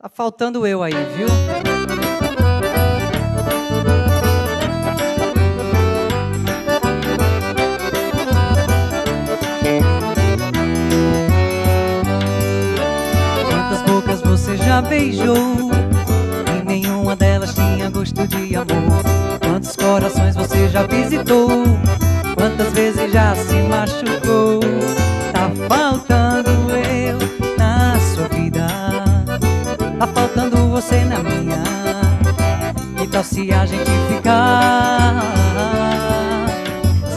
Tá faltando eu aí, viu? Quantas bocas você já beijou? E nenhuma delas tinha gosto de amor. Quantos corações você já visitou? Quantas vezes já se machucou? Tá faltando minha. Tal se a gente ficar?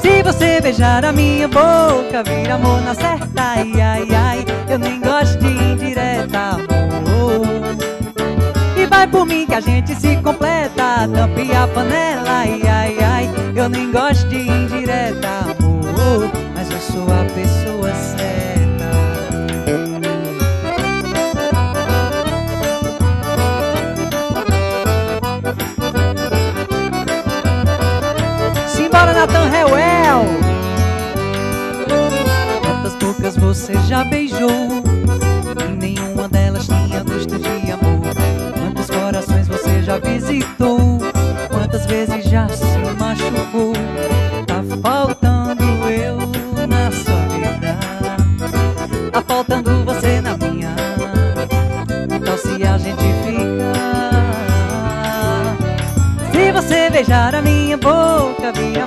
Se você beijar a minha boca, vira amor na certa. Ai, ai, ai, eu nem gosto de indireta, amor. E vai por mim que a gente se completa. Tampe a panela, ai, ai, ai. Eu nem gosto de indireta, amor. Mas eu sou a pessoa Simbora, Nathan Reuel! Quantas bocas você já beijou? E nenhuma delas tinha gosto de amor. Quantos corações você já visitou? Quantas vezes já se machucou? Tá faltando eu na sua vida. Tá faltando você na minha. Então se a gente ficar. Se você beijar a minha boca, vira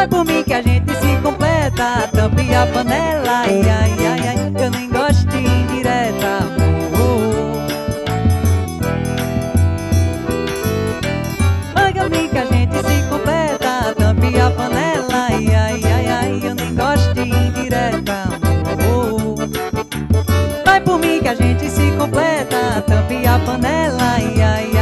vai por mim que a gente se completa. Tampe a panela, ai, ai, ai, ai. Eu nem gosto de indireta. Vai por mim que a gente se completa. Tampe a panela, ai, ai, ai, ai. Eu nem gosto de indireta. Vai por mim que a gente se completa. Tampe a panela, ai, ai, ai.